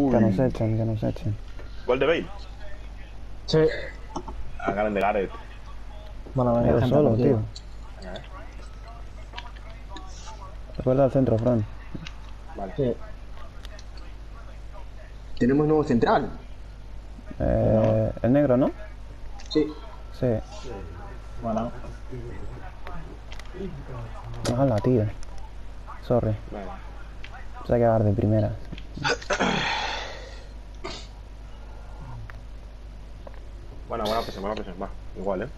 Uy. Que nos echen, que nos echen. Gol de Bale. Sí. A Garen de Gareth. Bueno, venga, Pero gente, solo, tío. Recuerda al centro, Fran. Vale. Sí. Tenemos nuevo central. Eh, el negro, ¿no? Sí. Sí. Bueno, Ojalá, tío. Sorry. Vale. Se ha que dar de primera. Buena, buena presión, buena presión. Va, igual, eh.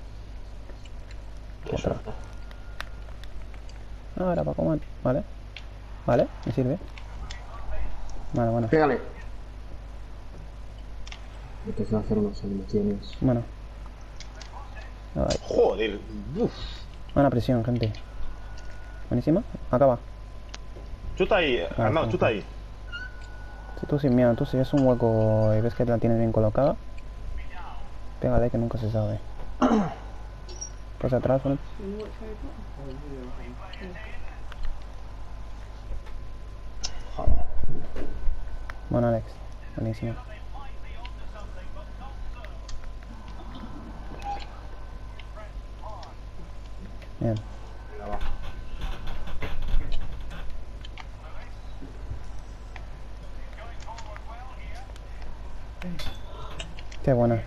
Otra. No, era para comer. Vale. Vale, me sirve. Vale, bueno. Pégale. A hacer unas animaciones. Bueno. Joder. Uf. buena presión, gente. Buenísima. Acaba. Chuta ahí, eh, Ah, sí, chuta sí. ahí. Si tú sin miedo, tú si ves un hueco y ves que la tienes bien colocada, pégale que nunca se sabe. Pues atrás, Fran. Bueno, Alex. Buenísimo. Bien. Qué buena.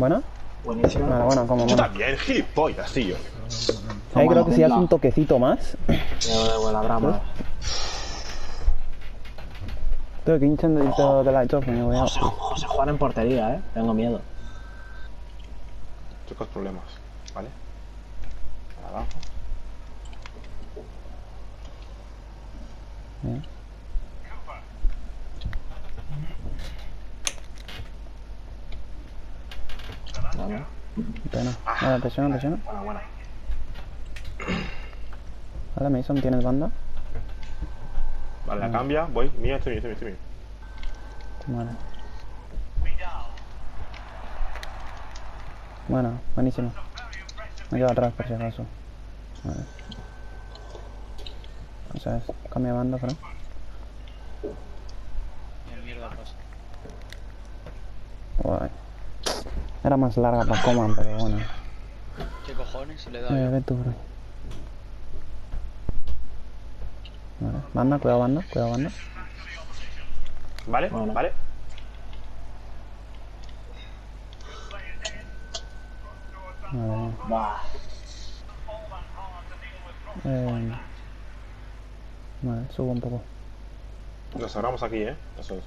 ¿Buena? buenísimo. Vale, bueno, como Chuta buena. bien, gilipollas, tío. Ahí creo que si hace un toquecito más. Igual, Abraham. Tengo que hinchar de, la chofa, me voy a... José, en portería, eh. Tengo miedo. Chicos, problemas. Vale. Para abajo. Bien. Vale. Pena. Vale, presiona, presiona. Buena, buena. Vale, Mason, ¿tienes banda? Vale, la cambia, voy. Mía, estoy bien, estoy bien, estoy bien. Vale. Bueno, buenísimo. Me quedo atrás por si acaso. Vale. O sea, es- cambia banda, Fran. Pasa. Guay. Era más larga para Coman, pero bueno. ¿Qué cojones se le da? Eh, ve tú, bro. Vale, banda, cuidado banda, cuidado banda. Vale, Bueno. vale. Vale. Bah. Eh, vale, subo un poco. Nos cerramos aquí, eh. Eso es.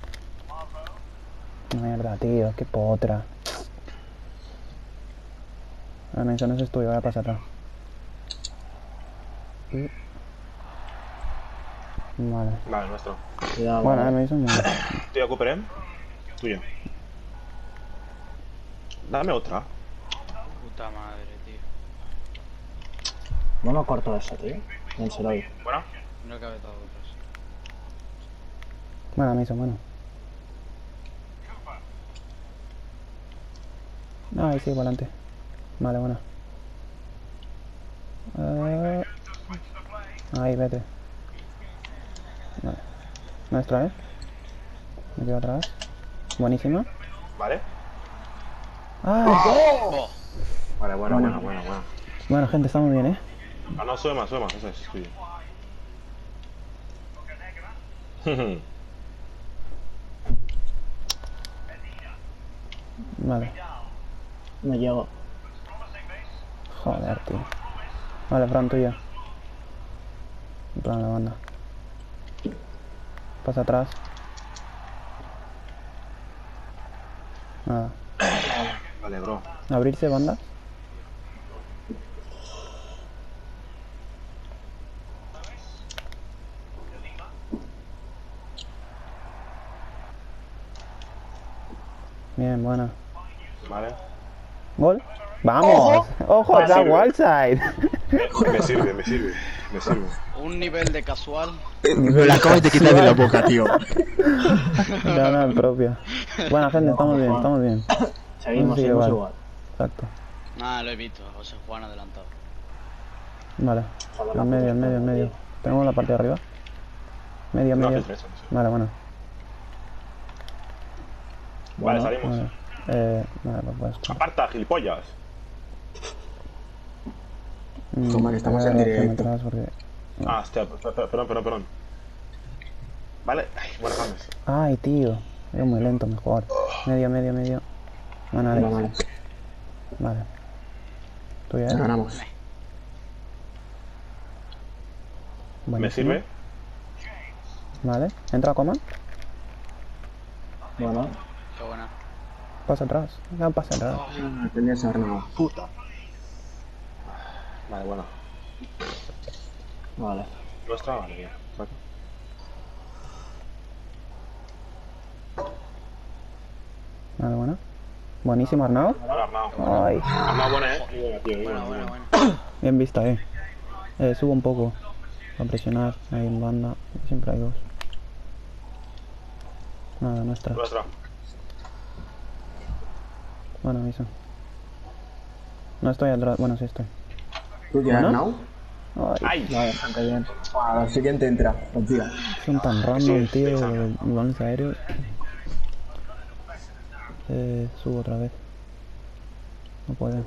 Mierda, tío, qué potra. Ah, Mason, ese es tuyo, voy a pasar atrás. Y- Vale. Vale, nuestro. Cuidado. Bueno, eh, vale. Mason, vale. Tío, Cooper, eh. Tuyo. Dame otra. Puta madre, tío. No me corto eso, tío. En serio. Buena. No cabe todo atrás. Bueno, Mason, bueno. Ay, sí, volante. Vale, buena. Eh, Ahí, vete. Vale. Nuestra, ¿eh? Me quedo atrás. Buenísima. Vale. ¡Ay! Oh, Vale, buena, buena, buena, buena. Bueno, gente, estamos bien, ¿eh? Ah, no, sube más, sube más. Eso es tuyo. Vale. No llego. Joder, tío. Vale, Fran, tuya. En plan la banda. Pasa atrás. Nada. vale, bro. Abrirse banda. Bien, buena. Vale. ¿Gol? ¡Vamos! ¡Ojo! ¡Da sirve. Wildside! Me sirve, me sirve. Me sirve. un nivel de casual. Me la acabas de quitar de la boca, tío. No, no, propia. Buena gente, estamos bien, estamos bien. Seguimos, seguimos igual. igual. Exacto. Ah, lo he visto. José Juan adelantado. Vale. Al medio, al medio, madre, medio. ¿Tenemos la parte de arriba? Medio, medio. Vale, bueno. Vale, Bueno, salimos. Vale. Eh, vale, pues. Aparta, gilipollas. Mm, Toma, que estamos en directo. porque... Ah, hostia, per- perdón, perdón, perdón. Vale, ay, bueno, James. Ay, tío. Es muy lento, mejor. Medio, medio, medio. Bueno, Alex. vale. Vale. Tuya, ¿eh? Ganamos. ¿Me sirve? Vale. Entra a coma. Bueno, Qué buena. Pasa atrás. No, pasa atrás. Ah, Tenías armado. Vale, bueno. vale. Nuestra, vale, bien. Saca. Vale, bueno. Buenísimo, Arnau. Arnau. Ay. Arnau, buena, eh. Buena, Buena. Bien vista, eh. eh. Subo un poco. A presionar. Ahí en banda. Siempre hay dos. Nada, nuestra. Nuestra. Bueno, aviso. No estoy atrás. Bueno, sí estoy. ¿Tú ya Bueno. Arnau? Ay. ¡Ay! Vale, bien. La siguiente entra. Confía. Son tan random, Sí, tío. sí, de Lances aéreos. Eh, subo otra vez. No puedo.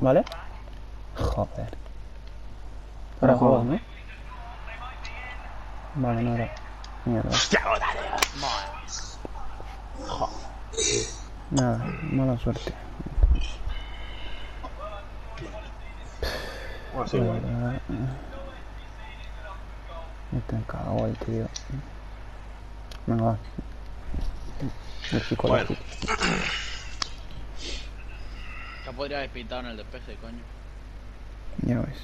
¿Vale? Joder. Ahora juego. ¿no? Vale, no era. Mierda. Nada, mala suerte. Bueno, sí, La igual. verdad. Me cago el tío. Venga, va. El psicológico. Ya podría haber pitado en el despeje, coño. Ya ves.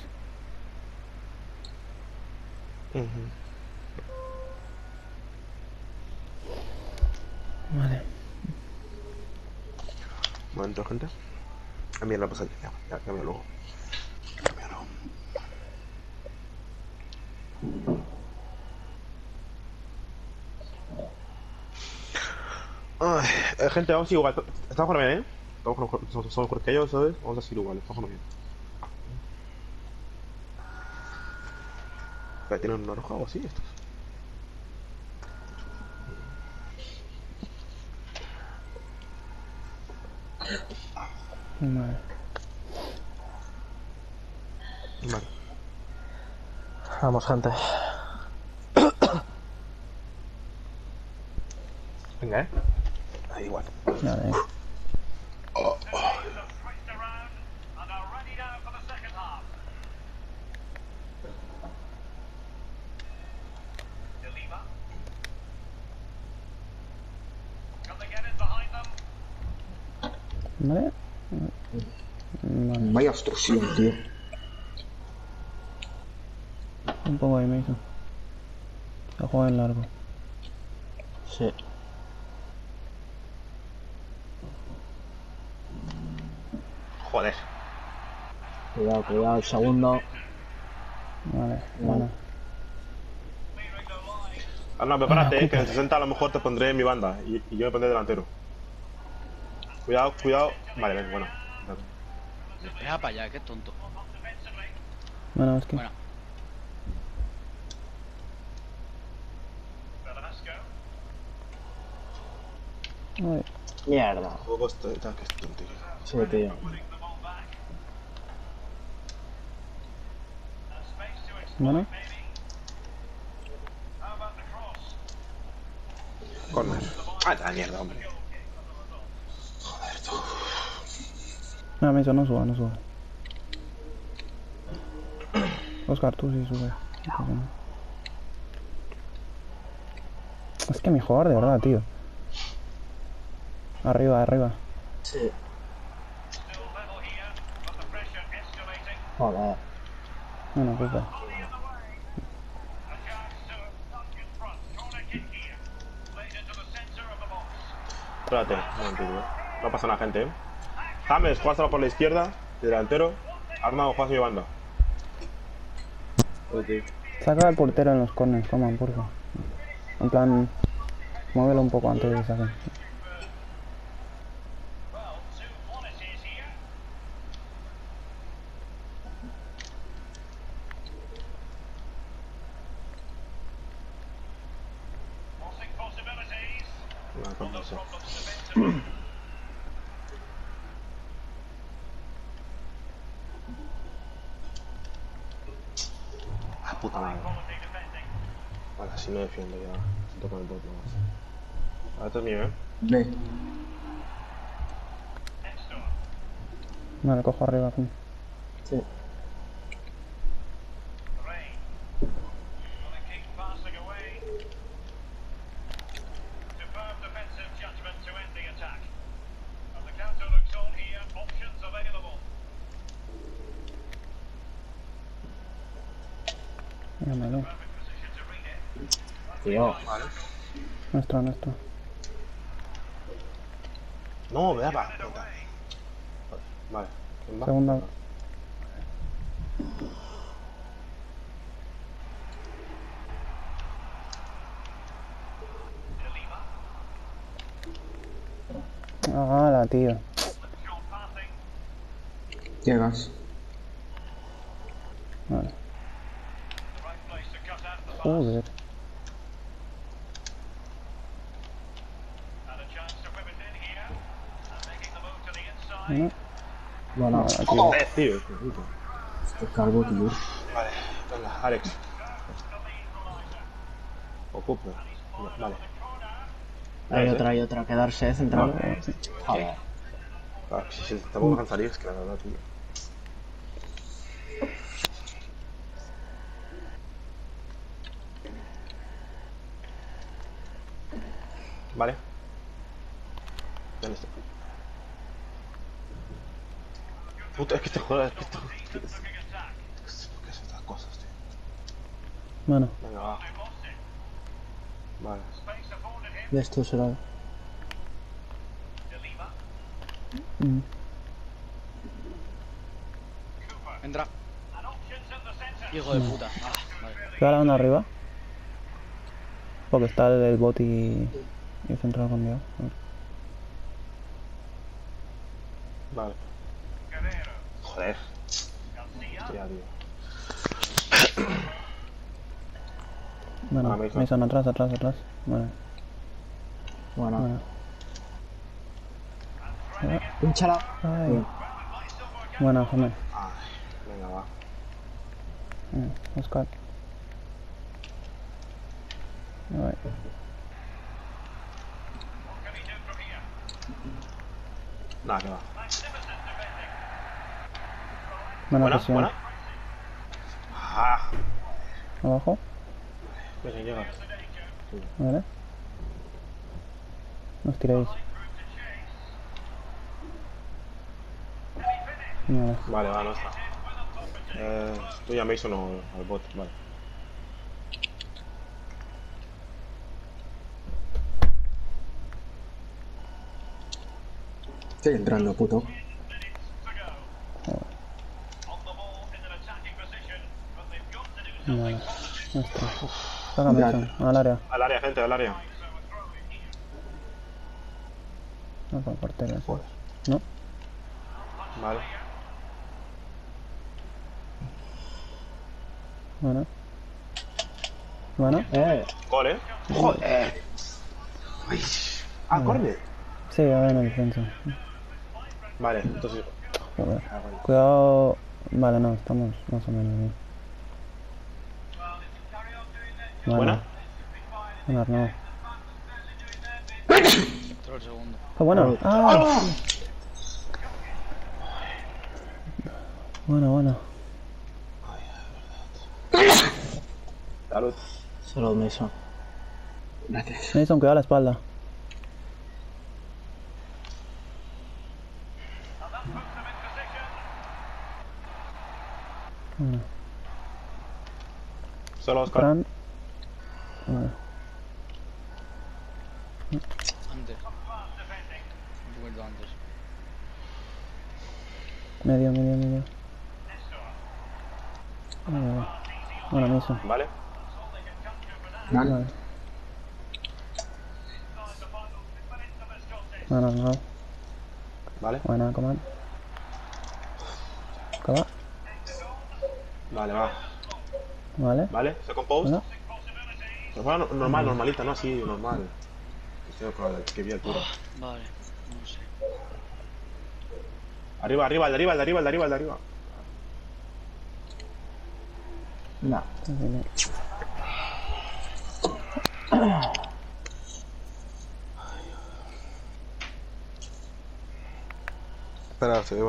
Vale. Un momento, gente. A mí la pasa ya, ya, cambio luego. Cambio luego. Ay, eh, gente, vamos igual. Estamos jugando bien, ¿eh? Estamos jugando, somos, somos mejor que ellos, ¿sabes? Vamos a seguir igual, estamos bien. ¿Tienen una roja o así estos? Vale. Vale. Vamos, gente. Venga, ¿eh? Ahí igual. Vale. Vale. Vale. Vaya obstrucción, tío. Un poco ahí me hizo. La juega en largo. Sí. Joder. Cuidado, cuidado, el segundo. Vale, bueno. Arna, prepárate, Ah, eh, que en puta. 60 a lo mejor te pondré en mi banda y, y yo me pondré delantero. Cuidado, cuidado. Vale, ven, bueno. Despeja para allá, qué tonto. Bueno, es que. Bueno, Ay, Mierda. Juego esto, tal, que es tontería. Sí, tío. bueno. Corner. Ah, la mierda, hombre. No, me hizo, no suba, no suba. Oscar, tú sí sube. Es que mejor, de verdad, tío. Arriba, arriba. Sí. Joder. Bueno, puta. Espérate, un momentito, eh. No pasa nada, gente, eh. James, jugásela por la izquierda, de delantero. Arnau, juegas mi banda. Saca al portero en los corners, toman, porfa. En plan, muévelo un poco antes de que saquen. Ah, sí. Ah, puta madre. Vale, así no defiendo ya. Siento con el bot nomás. Ahora esto es mío, ¿eh? Ve. Vale, cojo arriba. pum. Sí. Nuestro, nuestro. No, me da para. puta. Vale. ¿Quién va? Segunda. Ah, la tío. Llegas. Vale. The the inside. No. Bueno, Vale, tío. Eh, tío. de puta. Este calvo, tío. Vale, venga, Alex. Ocupa. Vale. hay otra, hay otra. Quedarse centrado. Joder. Ah, si se tampoco dejan salir, es que la verdad, tío. Vale. ¿Dónde está? Puta, es que este juego es que esto. es que es- es- ¿Qué es estas cosas, tío? Bueno, Venga, va. Vale. De esto será. mm, Entra. Hijo de puta. Ah, vale. ¿Pega la banda arriba? Porque está el, el bot y, y central cambiado. Vale. Joder. Hostia, tío. Bueno. Mason atrás, atrás, atrás. Vale, Bueno, bueno. pínchala. Ay. Buena, James. Ay, venga, va. Mm, Oscar. Ay. Nada, que va. Buena Buena, presión. buena. Ah, Abajo. venga, llega. Vale. No os tiréis. Vale. Vale, va, no está. Eh, estoy a Mason o al bot, vale. Estoy entrando, puto. Vale. Al área. Al área, gente, al área. No por portería. Joder. No. Vale. Bueno. Bueno. Eh, Gol, eh. Joder. Ay. Ah, córner. Sí, a ver en el defensa. Vale, entonces. Joder. Ah. Cuidado. Vale, no, estamos más o menos bien. Vale. Buena. Buena, no. Entró el segundo. Está bueno. ¡Ah! Bueno, bueno. Salud. solo Mason. Gracias. Mason, cuidado la espalda. Bueno, Solo Oscar. Fran. Vale. Antes. Un poquito antes. Medio, medio, medio. Vale, vale. Bueno, Mason. Vale. Mal. Vale. Bueno, no. Vale. Buena, command. Acaba. Vale, va. Vale. Vale. Se compose. Bueno. Nos va no- normal, normalita, ¿no? Así, normal. Estoy que vi altura. Vale, no sé. Arriba, arriba, el de arriba, el de arriba, el de arriba, el de arriba. No. Espera, se ve